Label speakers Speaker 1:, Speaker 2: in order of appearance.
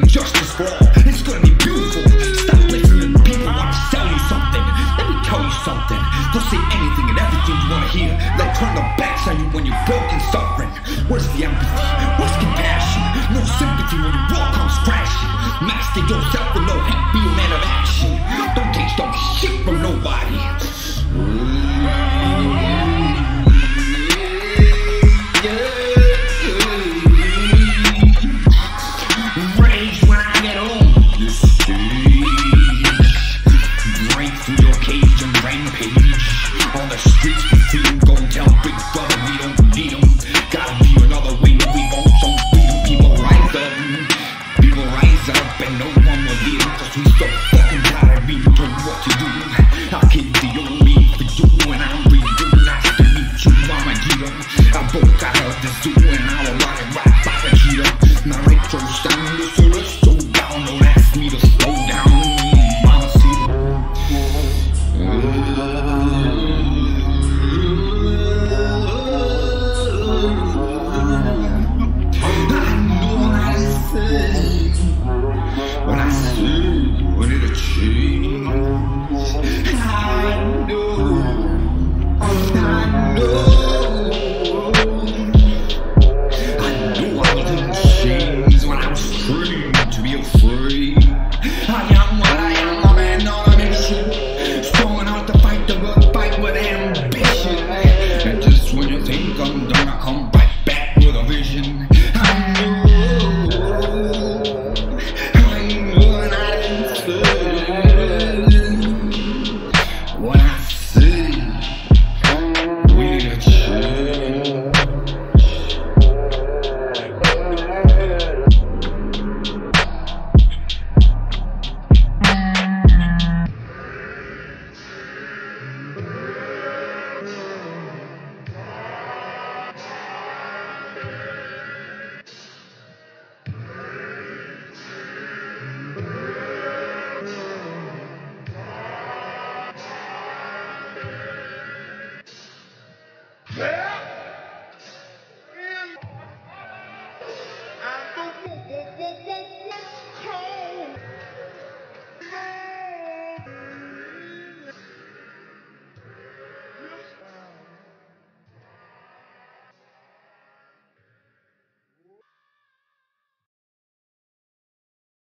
Speaker 1: justice for all. It's gonna be beautiful. Stop listening to people wanna sell you something. Let me tell you something. They'll say anything and everything you wanna hear. They'll turn their backs on you when you're broken, suffering. Where's the empathy? Where's compassion? No sympathy when your world Rage when I get on the stage. Break through your cage and rampage. On the streets we feel Go tell Big Brother we don't need 'em. Gotta be another way that we don't beat 'em. People rise up. People rise up and no one will lead 'em. Cause we so fucking tired of being told what to do. I'll keep the only for you and I'm real. Nice to meet you, I'm Ajita. I broke out of the zoo